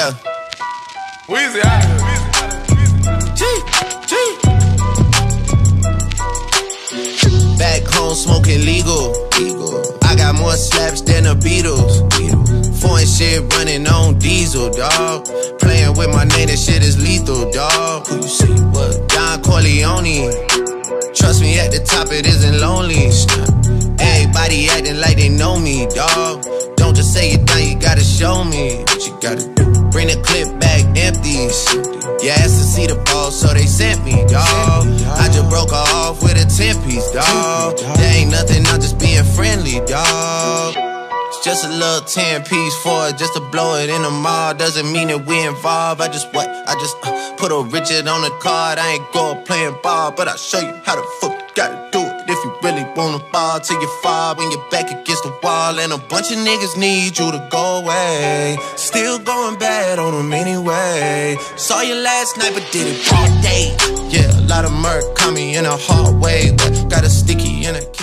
Yeah. Weezy out. Back home smoking legal. legal. I got more slaps than the Beatles. Foreign shit running on diesel, dog. Playing with my name, that shit is lethal, dog. Who you see? What? Don Corleone. Trust me, at the top it isn't lonely. Everybody acting like they know me, dog. Don't just say it down, you gotta show me what you gotta do. Bring the clip back empty. You asked to see the ball, so they sent me, dog. I just broke off with a 10 piece, dog. There ain't nothing, I'm just being friendly, dog. It's just a little 10 piece for it, just to blow it in the mall. Doesn't mean that we involved. I just what? I just uh, put a Richard on the card. I ain't going playing ball, but I'll show you how the fuck you gotta do it. If you really wanna ball till you fall when you're back And a bunch of niggas need you to go away. Still going bad on them anyway. Saw you last night, but did it all day. Yeah, a lot of murk caught me in a hard way, but got a sticky in a